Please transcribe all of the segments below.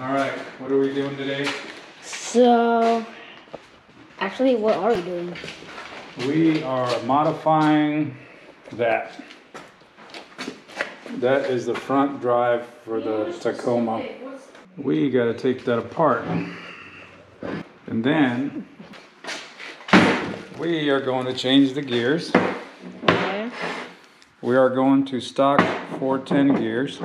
All right, what are we doing today? So, actually, what are we doing? We are modifying that. That is the front drive for the Tacoma. We gotta take that apart. And then we are going to change the gears. Okay. We are going to stock 410 gears.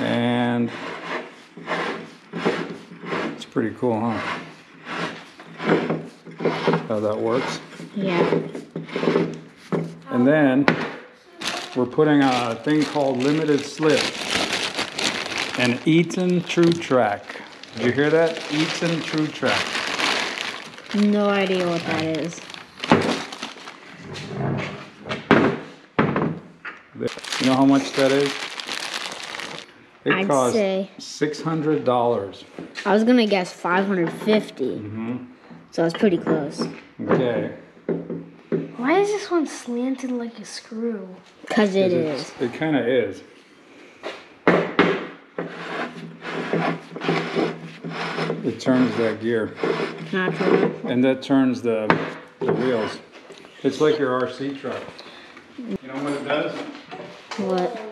And it's pretty cool, huh? How that works. Yeah. And then we're putting a thing called limited slip. An Eaton Truetrac. Did you hear that? Eaton Truetrac. No idea what that is. You know how much that is? It I'd costs say- six hundred dollars. I was gonna guess 550. Mm-hmm. So it's pretty close. Okay. Why is this one slanted like a screw? Cause It's- is. It kind of is. It turns that gear, Natural. and that turns the, the wheels. It's like your RC truck. You know what it does? What?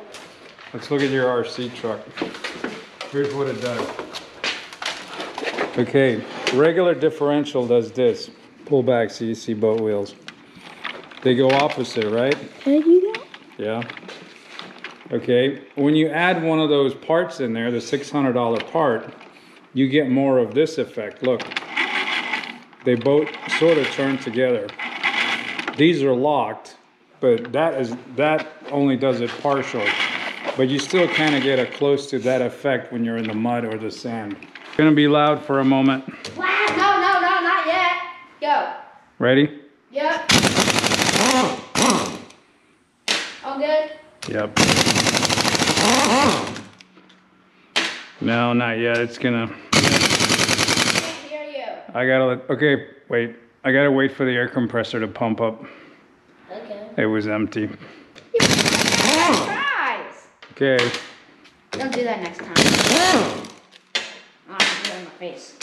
Let's look at your RC truck. Here's what it does. Okay, regular differential does this. Pull back so you see boat wheels. They go opposite, right? How did you go? Yeah. Okay, when you add one of those parts in there, the $600 part, you get more of this effect. Look, they both sort of turn together. These are locked, but that is that only does it partial. But you still kind of get a close to that effect when you're in the mud or the sand. It's gonna be loud for a moment. No, no, no, not yet. Go. Ready? Yep. All good? Yep. No, not yet. It's gonna. Can't hear you. I gotta let, okay, wait. I gotta wait for the air compressor to pump up. Okay. It was empty. Okay, Don't do that next time. Oh, I'm my face.